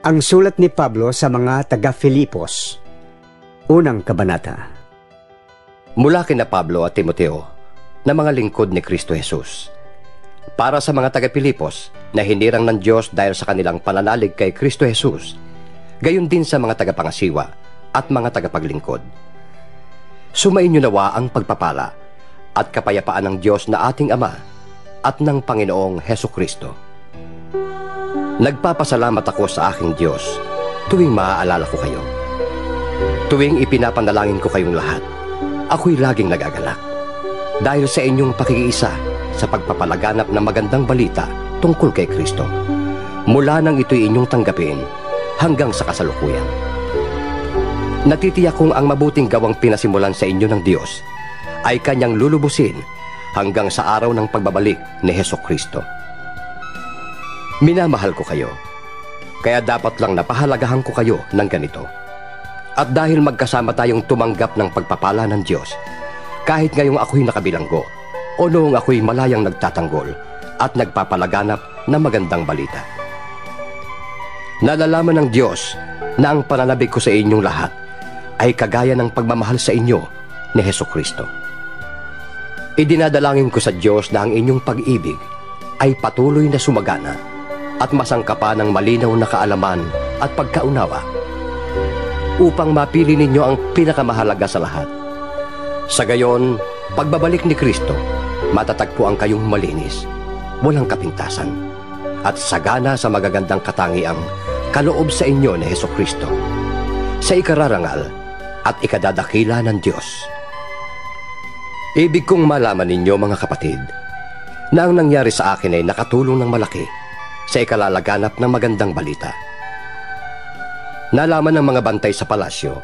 Ang sulat ni Pablo sa mga taga-Filipos. Unang kabanata. Mula kina Pablo at Timoteo, na mga lingkod ni Kristo Jesus. Para sa mga taga-Pilipos na hinirang ng Diyos dahil sa kanilang pananalig kay Kristo Jesus, gayon din sa mga tagapangasiwa at mga tagapaglingkod. Sumainyo nawa ang pagpapala at kapayapaan ng Diyos na ating Ama at ng Panginoong Heso Kristo. Nagpapasalamat ako sa aking Diyos tuwing maaalala ko kayo. Tuwing ipinapanalangin ko kayong lahat, ako'y laging nagagalak. Dahil sa inyong pakikiisa sa pagpapalaganap ng magandang balita tungkol kay Kristo. Mula nang ito'y inyong tanggapin hanggang sa kasalukuyan. Natitiyak kong ang mabuting gawang pinasimulan sa inyo ng Diyos ay kanyang lulubusin hanggang sa araw ng pagbabalik ni Heso Kristo. Minamahal ko kayo. Kaya dapat lang napahalagahan ko kayo ng ganito. At dahil magkasama tayong tumanggap ng pagpapala ng Diyos, kahit ngayong ako'y nakabilanggo, o noong ako'y malayang nagtatanggol at nagpapalaganap ng magandang balita. Nalalaman ng Diyos na ang pananabik ko sa inyong lahat ay kagaya ng pagmamahal sa inyo ni Heso Kristo. Idinadalangin ko sa Diyos na ang inyong pag-ibig ay patuloy na sumagana at masangkapan ng malinaw na kaalaman at pagkaunawa upang mapili ninyo ang pinakamahalaga sa lahat. Sa gayon, pagbabalik ni Kristo, matatagpuan kayong malinis, walang kapintasan, at sagana sa magagandang katangiang kaloob sa inyo ni Heso Kristo, sa ikararangal at ikadadakila ng Diyos. Ibig kong malaman ninyo mga kapatid, na ang nangyari sa akin ay nakatulong ng malaki sa ikalalaganap ng magandang balita. Nalaman ng mga bantay sa palasyo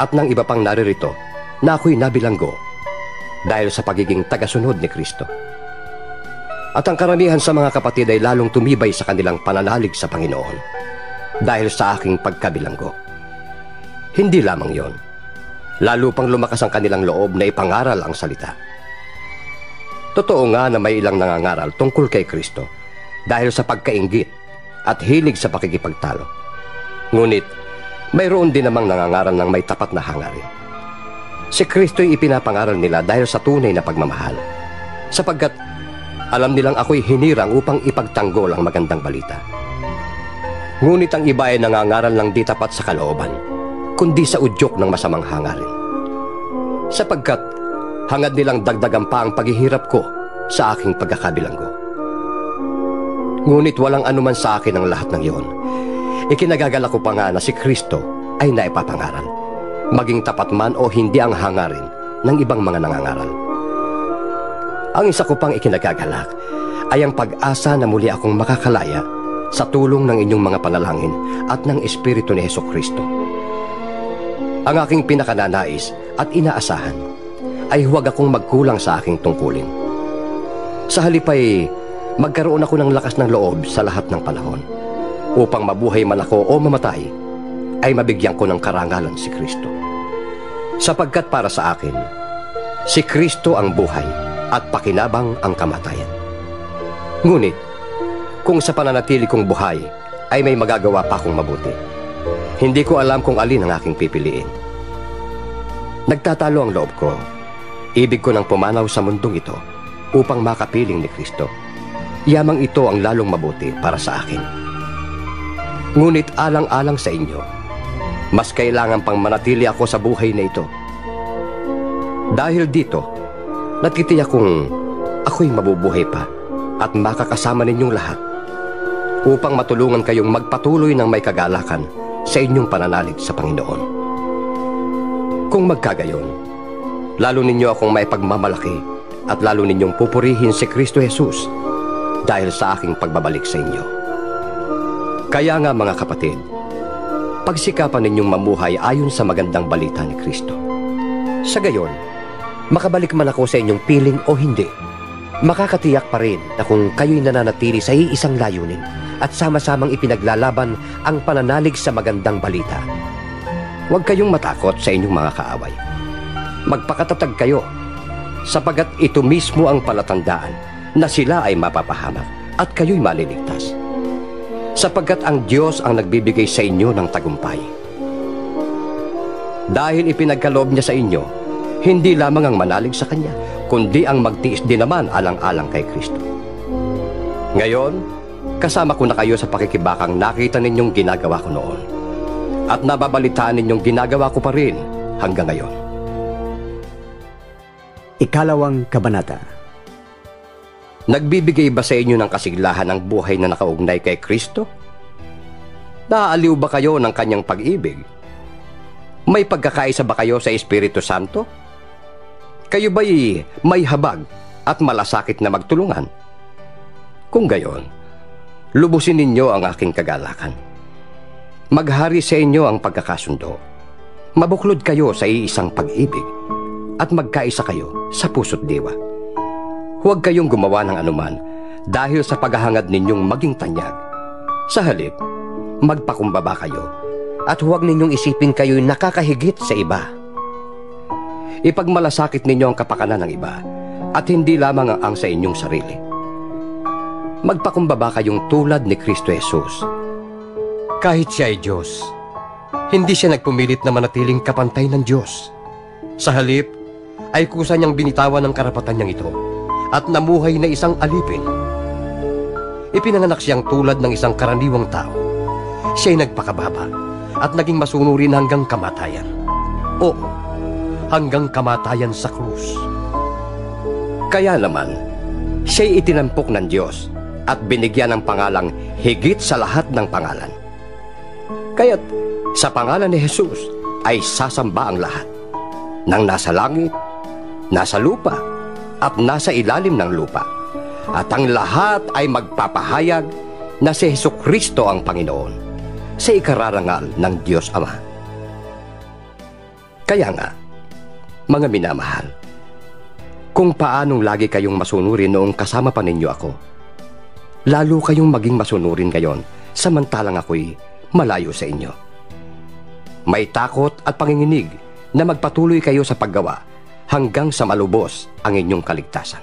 at ng iba pang naririto na ako'y nabilanggo dahil sa pagiging tagasunod ni Kristo. At ang karamihan sa mga kapatid ay lalong tumibay sa kanilang pananalig sa Panginoon dahil sa aking pagkabilanggo. Hindi lamang yon. Lalo pang lumakas ang kanilang loob na ipangaral ang salita. Totoo nga na may ilang nangangaral tungkol kay Kristo dahil sa pagkaingit at hilig sa pakikipagtalo. Ngunit, mayroon din namang nangangaral ng may tapat na hangarin. Si Kristo'y ipinapangaral nila dahil sa tunay na pagmamahal, sapagkat alam nilang ako'y hinirang upang ipagtanggol ang magandang balita. Ngunit ang iba ay nangangaral ng di tapat sa kalooban, kundi sa udyok ng masamang hangarin. Sapagkat hangad nilang dagdagan pa ang paghihirap ko sa aking pagkakabilanggo. Ngunit walang anuman sa akin ang lahat ng iyon. Ikinagagala ko pa nga na si Kristo ay naipapangaral. Maging tapat man o hindi ang hangarin ng ibang mga nangangaral. Ang isa ko pang ikinagagalak ay ang pag-asa na muli akong makakalaya sa tulong ng inyong mga panalangin at ng Espiritu ni Heso Kristo. Ang aking pinakananais at inaasahan ay huwag akong magkulang sa aking tungkulin. Sa halip ay magkaroon ako ng lakas ng loob sa lahat ng panahon. Upang mabuhay man ako o mamatay, ay mabigyan ko ng karangalan si Kristo. Sapagkat para sa akin, si Kristo ang buhay at pakinabang ang kamatayan. Ngunit, kung sa pananatili kong buhay ay may magagawa pa akong mabuti, hindi ko alam kung alin ang aking pipiliin. Nagtatalo ang loob ko. Ibig ko nang pumanaw sa mundong ito upang makapiling ni Kristo Yamang ito ang lalong mabuti para sa akin. Ngunit alang-alang sa inyo, mas kailangan pang manatili ako sa buhay na ito. Dahil dito, natitiyak kong ako'y mabubuhay pa at makakasama ninyong lahat upang matulungan kayong magpatuloy ng may kagalakan sa inyong pananalig sa Panginoon. Kung magkagayon, lalo ninyo akong may pagmamalaki at lalo ninyong pupurihin si Kristo Jesus dahil sa aking pagbabalik sa inyo. Kaya nga mga kapatid, pagsikapan ninyong mamuhay ayon sa magandang balita ni Kristo. Sa gayon, makabalik man ako sa inyong piling o hindi, makakatiyak pa rin na kung kayo'y nananatili sa iisang layunin at sama-samang ipinaglalaban ang pananalig sa magandang balita. Huwag kayong matakot sa inyong mga kaaway. Magpakatatag kayo, sapagat ito mismo ang palatandaan na sila ay mapapahamak at kayo'y maliligtas. sapagkat ang Diyos ang nagbibigay sa inyo ng tagumpay. Dahil ipinagkaloob niya sa inyo, hindi lamang ang manalig sa Kanya, kundi ang magtiis din naman alang-alang kay Kristo. Ngayon, kasama ko na kayo sa pakikibakang nakita ninyong ginagawa ko noon. At nababalitaan ninyong ginagawa ko pa rin hanggang ngayon. Ikalawang Kabanata Nagbibigay ba sa inyo ng kasiglahan ang buhay na nakaugnay kay Kristo? Naaaliw ba kayo ng kanyang pag-ibig? May pagkakaisa ba kayo sa Espiritu Santo? Kayo ba'y may habag at malasakit na magtulungan? Kung gayon, lubusin ninyo ang aking kagalakan. Maghari sa inyo ang pagkakasundo. Mabuklod kayo sa iisang pag-ibig at magkaisa kayo sa puso't diwa. Huwag kayong gumawa ng anuman dahil sa paghahangad ninyong maging tanyag. Sa halip, magpakumbaba kayo at huwag ninyong isipin kayo'y nakakahigit sa iba. Ipagmalasakit ninyo ang kapakanan ng iba at hindi lamang ang sa inyong sarili. Magpakumbaba kayong tulad ni Kristo Jesus. Kahit siya ay Diyos, hindi siya nagpumilit na manatiling kapantay ng Diyos. Sa halip, ay kusa niyang binitawan ng karapatan niyang ito at namuhay na isang alipin. Ipinanganak siyang tulad ng isang karaniwang tao. Siya'y nagpakababa at naging masunurin hanggang kamatayan. O, hanggang kamatayan sa krus. Kaya naman, siya'y itinampok ng Diyos at binigyan ng pangalang higit sa lahat ng pangalan. Kaya't sa pangalan ni Jesus ay sasamba ang lahat ng nasa langit, nasa lupa, at nasa ilalim ng lupa. At ang lahat ay magpapahayag na si Heso Kristo ang Panginoon sa ikararangal ng Diyos Ama. Kaya nga, mga minamahal, kung paanong lagi kayong masunurin noong kasama pa ninyo ako, lalo kayong maging masunurin ngayon samantalang ako'y malayo sa inyo. May takot at panginginig na magpatuloy kayo sa paggawa hanggang sa malubos ang inyong kaligtasan.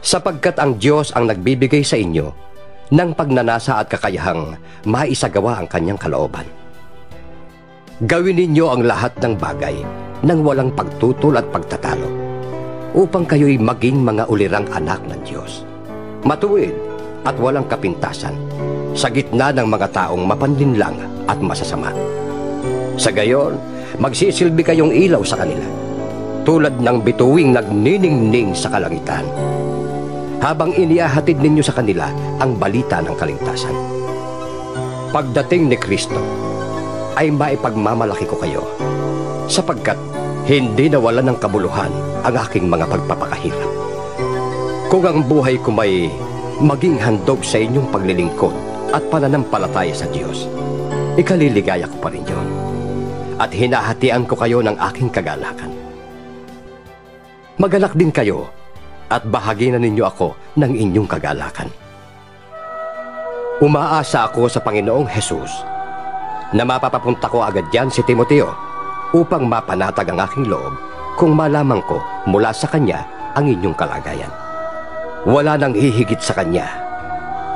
Sapagkat ang Diyos ang nagbibigay sa inyo ng pagnanasa at kakayahang maisagawa ang kanyang kalooban. Gawin ninyo ang lahat ng bagay nang walang pagtutol at pagtatalo upang kayo'y maging mga ulirang anak ng Diyos. Matuwid at walang kapintasan sa gitna ng mga taong mapanlinlang at masasama. Sa gayon, magsisilbi kayong ilaw sa kanila tulad ng bituing nagniningning sa kalangitan habang iniahatid ninyo sa kanila ang balita ng kaligtasan. Pagdating ni Kristo, ay maipagmamalaki ko kayo sapagkat hindi nawala ng kabuluhan ang aking mga pagpapakahirap. Kung ang buhay ko may maging handog sa inyong paglilingkod at pananampalataya sa Diyos, ikaliligaya ko pa rin yun. At hinahatian ko kayo ng aking kagalakan. Magalak din kayo at bahagi na ninyo ako ng inyong kagalakan. Umaasa ako sa Panginoong Hesus na mapapapunta ko agad yan si Timoteo upang mapanatag ang aking loob kung malaman ko mula sa kanya ang inyong kalagayan. Wala nang hihigit sa kanya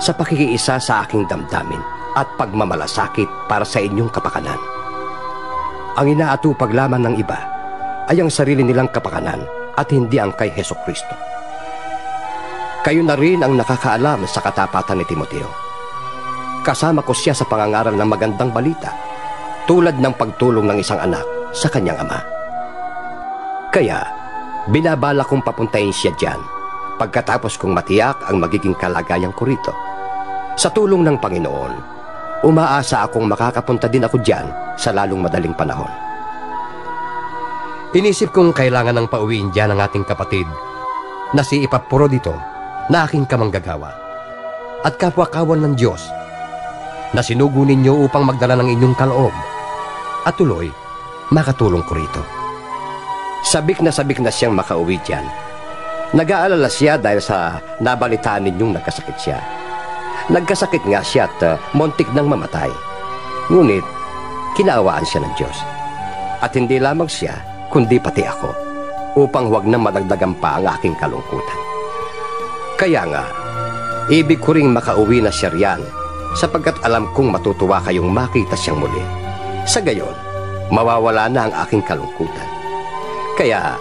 sa pakikiisa sa aking damdamin at pagmamalasakit para sa inyong kapakanan. Ang inaatupag lamang ng iba ay ang sarili nilang kapakanan at hindi ang kay Heso Kristo. Kayo na rin ang nakakaalam sa katapatan ni Timoteo. Kasama ko siya sa pangangaral ng magandang balita, tulad ng pagtulong ng isang anak sa kanyang ama. Kaya, binabala kong papuntahin siya dyan pagkatapos kong matiyak ang magiging kalagayan ko rito. Sa tulong ng Panginoon, umaasa akong makakapunta din ako dyan sa lalong madaling panahon. Inisip kong kailangan ng pauwiin dyan ang ating kapatid na si Ipapuro dito na aking kamanggagawa at kapwa-kawan ng Diyos na sinugo ninyo upang magdala ng inyong kaloob at tuloy makatulong ko rito. Sabik na sabik na siyang makauwi dyan. Nag-aalala siya dahil sa nabalitaan ninyong nagkasakit siya. Nagkasakit nga siya at uh, montik nang mamatay. Ngunit, kinaawaan siya ng Diyos. At hindi lamang siya, kundi pati ako, upang huwag na madagdagan pa ang aking kalungkutan. Kaya nga, ibig ko ring makauwi na siya riyan sapagkat alam kong matutuwa kayong makita siyang muli. Sa gayon, mawawala na ang aking kalungkutan. Kaya,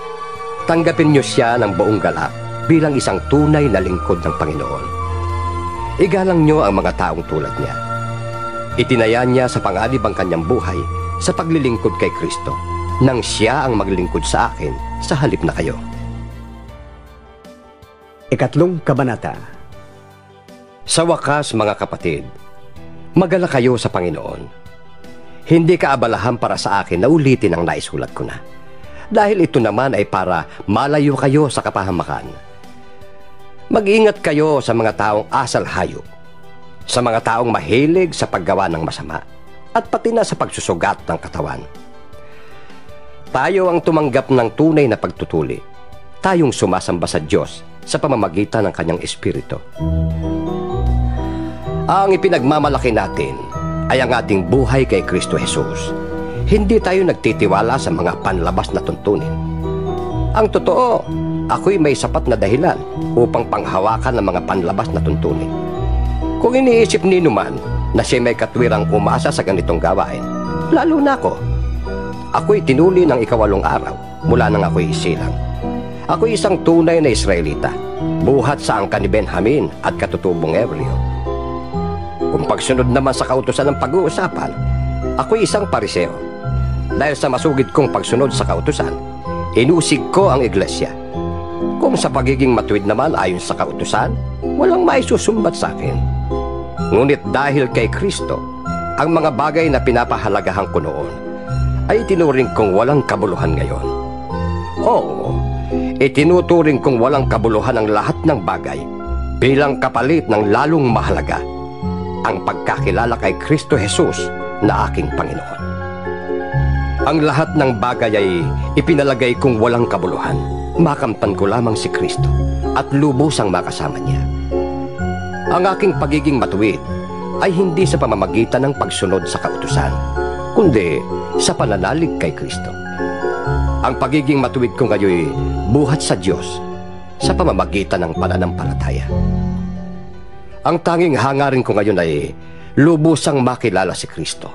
tanggapin niyo siya ng buong galak bilang isang tunay na lingkod ng Panginoon. Igalang niyo ang mga taong tulad niya. Itinaya niya sa panganib ang kanyang buhay sa paglilingkod kay Kristo nang siya ang maglingkod sa akin sa halip na kayo. Ikatlong kabanata. Sa wakas, mga kapatid, magala kayo sa Panginoon. Hindi kaabalahan para sa akin na ulitin ang naisulat ko na. Dahil ito naman ay para malayo kayo sa kapahamakan. Mag-ingat kayo sa mga taong asal hayop, sa mga taong mahilig sa paggawa ng masama, at pati na sa pagsusugat ng katawan. Tayo ang tumanggap ng tunay na pagtutuli. Tayong sumasamba sa Diyos sa pamamagitan ng kanyang Espiritu. Ang ipinagmamalaki natin ay ang ating buhay kay Kristo Jesus. Hindi tayo nagtitiwala sa mga panlabas na tuntunin. Ang totoo, ako'y may sapat na dahilan upang panghawakan ng mga panlabas na tuntunin. Kung iniisip ni Numan na siya may katwirang umasa sa ganitong gawain, lalo na ako. Ako'y tinuli ng ikawalong araw mula nang ako'y isilang. Ako'y isang tunay na Israelita, buhat sa angka ni Benjamin at katutubong Ebreo. Kung pagsunod naman sa kautusan ng pag-uusapan, ako'y isang pariseo. Dahil sa masugid kong pagsunod sa kautusan, inusig ko ang iglesia. Kung sa pagiging matuwid naman ayon sa kautusan, walang maisusumbat sa akin. Ngunit dahil kay Kristo, ang mga bagay na pinapahalagahan ko noon ay tinuring kong walang kabuluhan ngayon. Oo, itinuturing kong walang kabuluhan ang lahat ng bagay bilang kapalit ng lalong mahalaga ang pagkakilala kay Kristo Jesus na aking Panginoon. Ang lahat ng bagay ay ipinalagay kong walang kabuluhan. Makamtan ko lamang si Kristo at lubos ang makasama niya. Ang aking pagiging matuwid ay hindi sa pamamagitan ng pagsunod sa kautusan, kundi sa pananalig kay Kristo. Ang pagiging matuwid ko ngayon buhat sa Diyos sa pamamagitan ng pananampalataya. Ang tanging hangarin ko ngayon ay lubusang makilala si Kristo.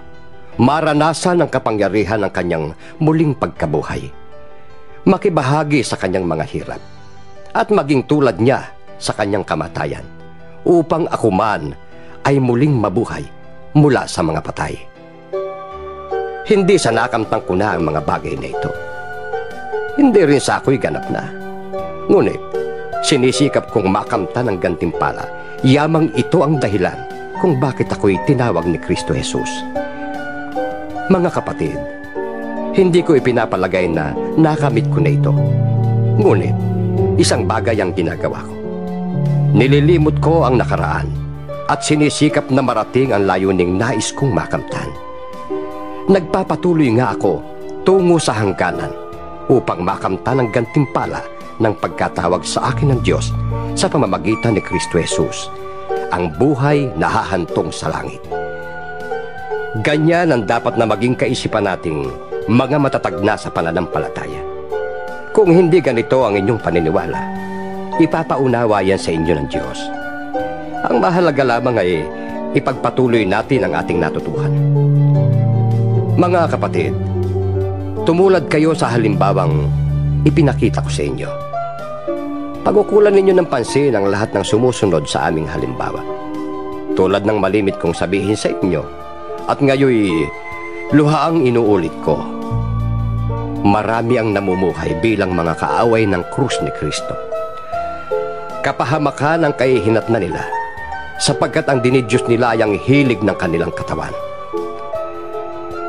Maranasan ang kapangyarihan ng kanyang muling pagkabuhay. Makibahagi sa kanyang mga hirap. At maging tulad niya sa kanyang kamatayan upang ako man ay muling mabuhay mula sa mga patay. Hindi sa nakamtang ko na ang mga bagay na ito. Hindi rin sa ako'y ganap na. Ngunit, sinisikap kong makamta ng gantimpala Yamang ito ang dahilan kung bakit ako'y tinawag ni Kristo Jesus. Mga kapatid, hindi ko ipinapalagay na nakamit ko na ito. Ngunit, isang bagay ang ginagawa ko. Nililimot ko ang nakaraan at sinisikap na marating ang layuning nais kong makamtan. Nagpapatuloy nga ako tungo sa hangganan upang makamtan ang gantimpala ng pagkatawag sa akin ng Diyos sa pamamagitan ni Kristo Jesus, ang buhay na hahantong sa langit. Ganyan ang dapat na maging kaisipan nating mga matatag na sa pananampalataya. Kung hindi ganito ang inyong paniniwala, ipapaunawa yan sa inyo ng Diyos. Ang mahalaga lamang ay ipagpatuloy natin ang ating natutuhan. Mga kapatid, tumulad kayo sa halimbawang ipinakita ko sa inyo. Pagkukulan ninyo ng pansin ang lahat ng sumusunod sa aming halimbawa. Tulad ng malimit kong sabihin sa inyo, at ngayoy luhaang inuulit ko. Marami ang namumuhay bilang mga kaaway ng krus ni Kristo. Kapahamakan ang kahihinat na nila sapagkat ang dinidyos nila ay ang hilig ng kanilang katawan.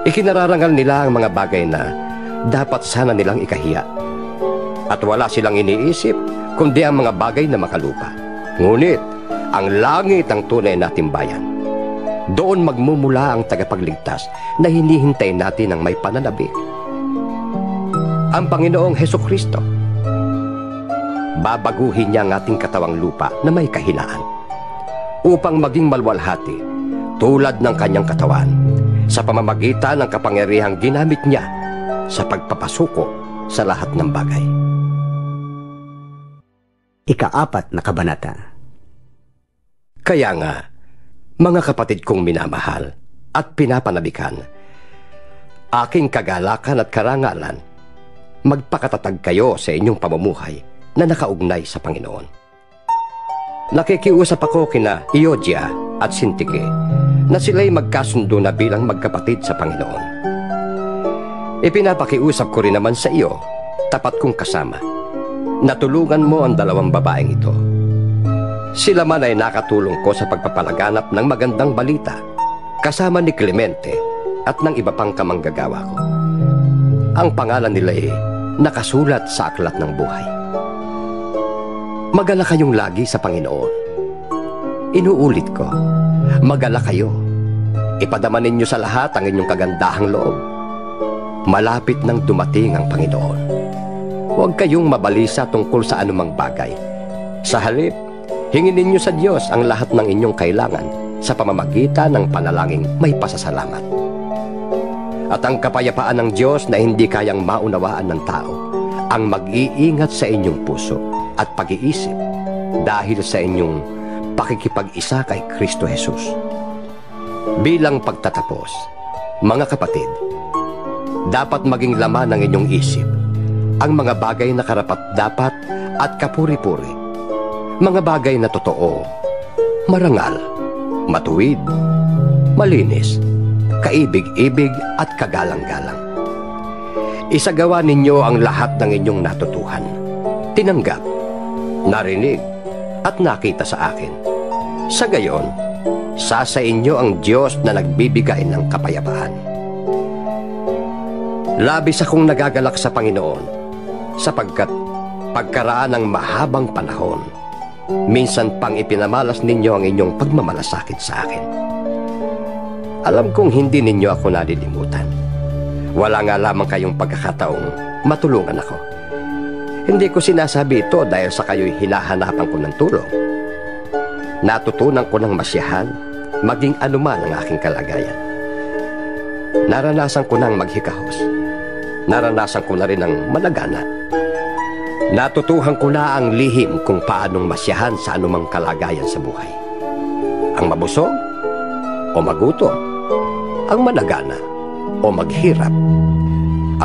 Ikinararangal nila ang mga bagay na dapat sana nilang ikahiya. At wala silang iniisip kundi ang mga bagay na makalupa. Ngunit, ang langit ang tunay nating bayan. Doon magmumula ang tagapagligtas na hinihintay natin ng may pananabik. Ang Panginoong Heso Kristo. Babaguhin niya ang ating katawang lupa na may kahinaan upang maging malwalhati tulad ng kanyang katawan sa pamamagitan ng kapangyarihang ginamit niya sa pagpapasuko sa lahat ng bagay ikaapat na kabanata. Kaya nga, Mga kapatid kong minamahal at pinapanabikan, aking kagalakan at karangalan, magpakatatag kayo sa inyong pamumuhay na nakaugnay sa Panginoon. Nakikiusap ako kina Iodia at Sintike na sila'y magkasundo na bilang magkapatid sa Panginoon. Ipinapakiusap ko rin naman sa iyo, tapat kong kasama, natulungan mo ang dalawang babaeng ito sila man ay nakatulong ko sa pagpapalaganap ng magandang balita kasama ni Clemente at ng iba pang kamanggagawa ko. Ang pangalan nila ay nakasulat sa aklat ng buhay. Magala kayong lagi sa Panginoon. Inuulit ko, magala kayo. Ipadama ninyo sa lahat ang inyong kagandahang loob. Malapit nang dumating ang Panginoon. Huwag kayong mabalisa tungkol sa anumang bagay. Sa halip, Hingin ninyo sa Diyos ang lahat ng inyong kailangan sa pamamagitan ng panalangin may pasasalamat. At ang kapayapaan ng Diyos na hindi kayang maunawaan ng tao, ang mag-iingat sa inyong puso at pag-iisip dahil sa inyong pakikipag-isa kay Kristo Jesus. Bilang pagtatapos, mga kapatid, dapat maging laman ng inyong isip ang mga bagay na karapat dapat at kapuri-puri mga bagay na totoo, marangal, matuwid, malinis, kaibig-ibig at kagalang-galang. Isagawa ninyo ang lahat ng inyong natutuhan, tinanggap, narinig, at nakita sa akin. Sa gayon, sasa inyo ang Diyos na nagbibigay ng kapayapaan. Labis akong nagagalak sa Panginoon sapagkat pagkaraan ng mahabang panahon, Minsan pang ipinamalas ninyo ang inyong pagmamalasakit sa akin. Alam kong hindi ninyo ako nalilimutan. Wala nga lamang kayong pagkakataong matulungan ako. Hindi ko sinasabi ito dahil sa kayo'y hinahanapan ko ng tulong. Natutunan ko ng masyahan, maging anuman ang aking kalagayan. Naranasan ko ng maghikahos. Naranasan ko na rin ang malagana Natutuhan ko na ang lihim kung paanong masyahan sa anumang kalagayan sa buhay. Ang mabusog o magutom, ang managana o maghirap.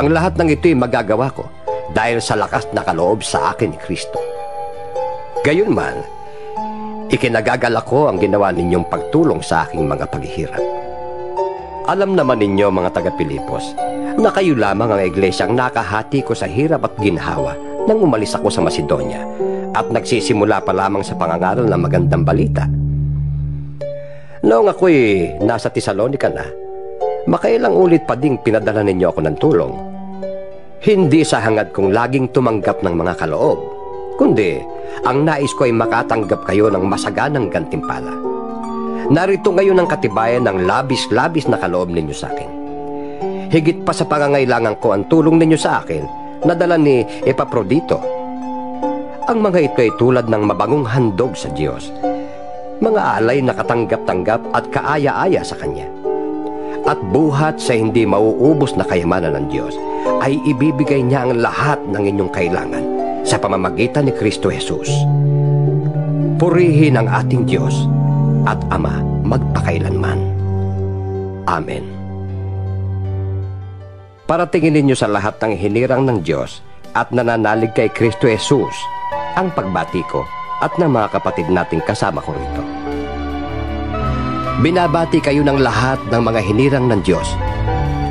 Ang lahat ng ito'y magagawa ko dahil sa lakas na kaloob sa akin ni Kristo. Gayunman, ikinagagala ko ang ginawa ninyong pagtulong sa aking mga paghihirap. Alam naman ninyo mga taga-Pilipos na kayo lamang ang iglesyang nakahati ko sa hirap at ginhawa nang umalis ako sa Macedonia at nagsisimula pa lamang sa pangangaral ng magandang balita. Noong ako'y nasa Tesalonica na, makailang ulit pa ding pinadala ninyo ako ng tulong. Hindi sa hangad kong laging tumanggap ng mga kaloob, kundi ang nais ko ay makatanggap kayo ng masaganang gantimpala. Narito ngayon ang katibayan ng labis-labis na kaloob ninyo sa akin. Higit pa sa pangangailangan ko ang tulong ninyo sa akin nadala ni Epaprodito. Ang mga ito ay tulad ng mabangong handog sa Diyos, mga alay na katanggap-tanggap at kaaya-aya sa Kanya. At buhat sa hindi mauubos na kayamanan ng Diyos, ay ibibigay niya ang lahat ng inyong kailangan sa pamamagitan ni Kristo Jesus. Purihin ang ating Diyos at Ama magpakailanman. Amen. Para tingin ninyo sa lahat ng hinirang ng Diyos at nananalig kay Kristo Jesus ang pagbati ko at ng mga kapatid nating kasama ko rito. Binabati kayo ng lahat ng mga hinirang ng Diyos,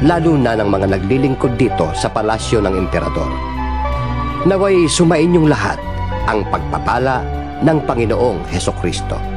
lalo na ng mga naglilingkod dito sa palasyo ng emperador. Naway sumain yung lahat ang pagpapala ng Panginoong Heso Kristo